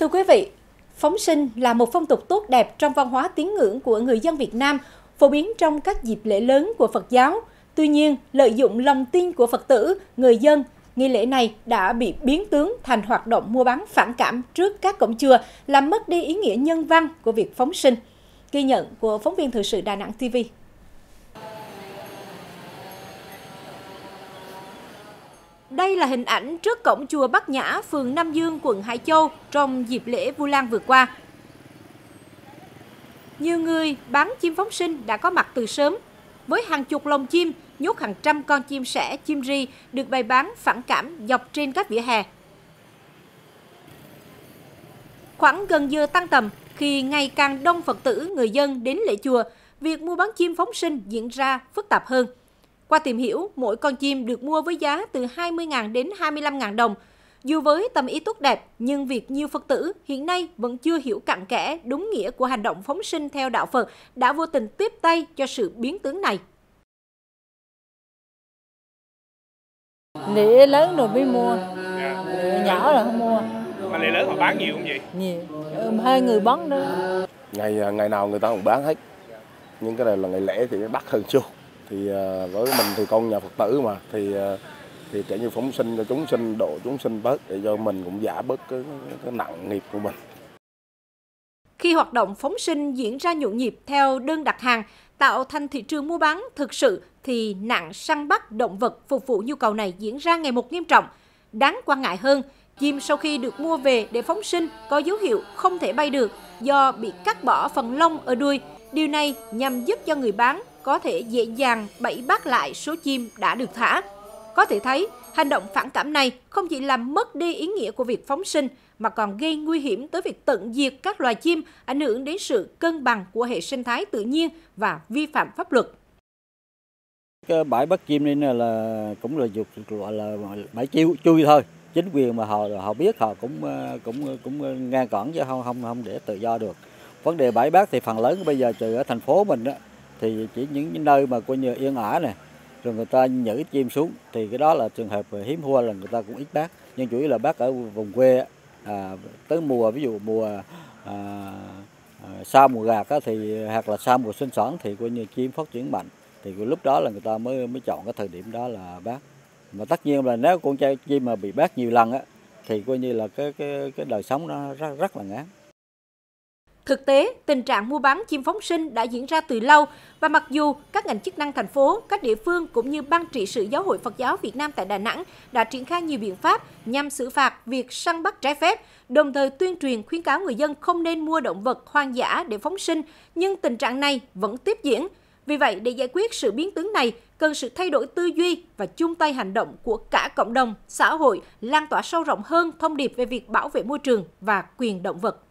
Thưa quý vị, phóng sinh là một phong tục tốt đẹp trong văn hóa tín ngưỡng của người dân Việt Nam, phổ biến trong các dịp lễ lớn của Phật giáo. Tuy nhiên, lợi dụng lòng tin của Phật tử, người dân, nghi lễ này đã bị biến tướng thành hoạt động mua bán phản cảm trước các cổng chùa, làm mất đi ý nghĩa nhân văn của việc phóng sinh. Ghi nhận của phóng viên thời sự Đà Nẵng TV. Đây là hình ảnh trước cổng chùa Bắc Nhã, phường Nam Dương, quận Hải Châu trong dịp lễ Vu Lan vừa qua. Nhiều người bán chim phóng sinh đã có mặt từ sớm, với hàng chục lồng chim, nhốt hàng trăm con chim sẻ, chim ri được bày bán phản cảm dọc trên các vỉa hè. Khoảng gần giờ tăng tầm, khi ngày càng đông Phật tử, người dân đến lễ chùa, việc mua bán chim phóng sinh diễn ra phức tạp hơn. Qua tìm hiểu, mỗi con chim được mua với giá từ 20.000 đến 25.000 đồng. Dù với tâm ý tốt đẹp, nhưng việc nhiều Phật tử hiện nay vẫn chưa hiểu cặn kẽ đúng nghĩa của hành động phóng sinh theo đạo Phật đã vô tình tiếp tay cho sự biến tướng này. Lễ lớn rồi mới mua, dạ. nhỏ là không mua. Mà lễ lớn họ bán nhiều không gì? Nhiều, hai người bán nữa. Ngày ngày nào người ta cũng bán hết, nhưng cái này là ngày lễ thì đắt hơn chút thì à, với mình thì con nhà Phật tử mà thì à, thì kể như phóng sinh cho chúng sinh độ chúng sinh bớt để cho mình cũng giả bớt cái, cái nặng nghiệp của mình. Khi hoạt động phóng sinh diễn ra nhộn nhịp theo đơn đặt hàng, tạo thành thị trường mua bán thực sự thì nạn săn bắt động vật phục vụ nhu cầu này diễn ra ngày một nghiêm trọng. Đáng quan ngại hơn, chim sau khi được mua về để phóng sinh có dấu hiệu không thể bay được do bị cắt bỏ phần lông ở đuôi. Điều này nhằm giúp cho người bán có thể dễ dàng bẫy bắt lại số chim đã được thả. Có thể thấy, hành động phản cảm này không chỉ làm mất đi ý nghĩa của việc phóng sinh, mà còn gây nguy hiểm tới việc tận diệt các loài chim, ảnh hưởng đến sự cân bằng của hệ sinh thái tự nhiên và vi phạm pháp luật. Cái bãi bắt chim này là cũng là dục gọi là bãi chiêu chui thôi. Chính quyền mà họ họ biết họ cũng cũng cũng ngăn cản chứ không không không để tự do được. Vấn đề bãi bác thì phần lớn bây giờ trừ ở thành phố mình đó, thì chỉ những nơi mà coi như yên ả này rồi người ta nhử chim xuống thì cái đó là trường hợp hiếm hoi là người ta cũng ít bác. Nhưng chủ yếu là bác ở vùng quê à, tới mùa ví dụ mùa à, à, sau mùa gạt á, thì hoặc là sau mùa sinh sản thì coi như chim phát triển mạnh. Thì lúc đó là người ta mới mới chọn cái thời điểm đó là bác. Mà tất nhiên là nếu con trai chim mà bị bác nhiều lần á thì coi như là cái cái cái đời sống nó rất rất là ngắn Thực tế, tình trạng mua bán chim phóng sinh đã diễn ra từ lâu và mặc dù các ngành chức năng thành phố, các địa phương cũng như Ban trị sự Giáo hội Phật giáo Việt Nam tại Đà Nẵng đã triển khai nhiều biện pháp nhằm xử phạt việc săn bắt trái phép, đồng thời tuyên truyền khuyến cáo người dân không nên mua động vật hoang dã để phóng sinh, nhưng tình trạng này vẫn tiếp diễn. Vì vậy, để giải quyết sự biến tướng này, cần sự thay đổi tư duy và chung tay hành động của cả cộng đồng, xã hội, lan tỏa sâu rộng hơn thông điệp về việc bảo vệ môi trường và quyền động vật.